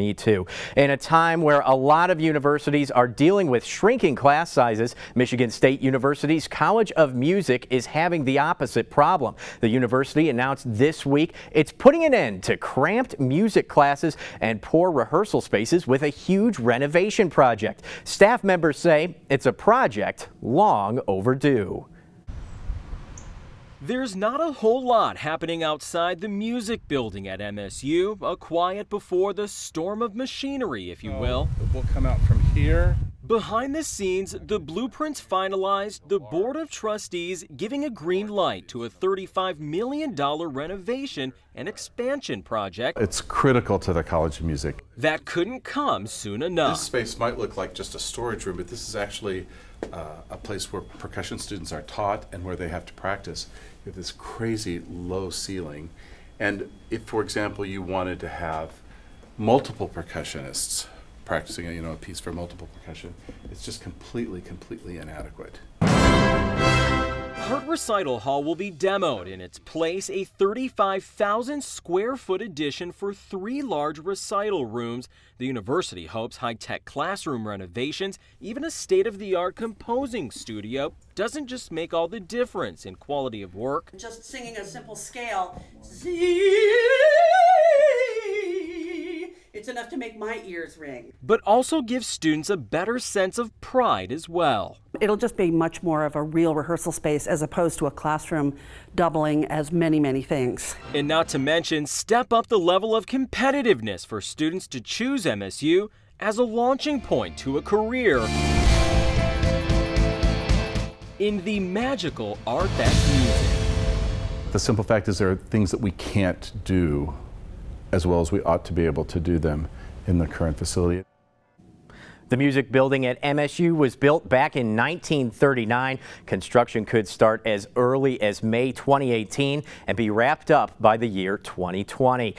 me too. In a time where a lot of universities are dealing with shrinking class sizes, Michigan State University's College of Music is having the opposite problem. The university announced this week it's putting an end to cramped music classes and poor rehearsal spaces with a huge renovation project. Staff members say it's a project long overdue. There's not a whole lot happening outside the music building at MSU, a quiet before the storm of machinery, if you oh, will. We'll come out from here. Behind the scenes, the blueprints finalized, the Board of Trustees giving a green light to a $35 million renovation and expansion project. It's critical to the College of Music. That couldn't come soon enough. This space might look like just a storage room, but this is actually uh, a place where percussion students are taught and where they have to practice. You have this crazy low ceiling. And if, for example, you wanted to have multiple percussionists practicing you know, a piece for multiple percussion, it's just completely, completely inadequate. Hart Recital Hall will be demoed. In its place, a 35,000 square foot addition for three large recital rooms. The university hopes high tech classroom renovations, even a state of the art composing studio, doesn't just make all the difference in quality of work. Just singing a simple scale. It's enough to make my ears ring. But also gives students a better sense of pride as well. It'll just be much more of a real rehearsal space as opposed to a classroom doubling as many, many things. And not to mention, step up the level of competitiveness for students to choose MSU as a launching point to a career in the magical art that's music. The simple fact is there are things that we can't do as well as we ought to be able to do them in the current facility. The music building at MSU was built back in 1939. Construction could start as early as May 2018 and be wrapped up by the year 2020.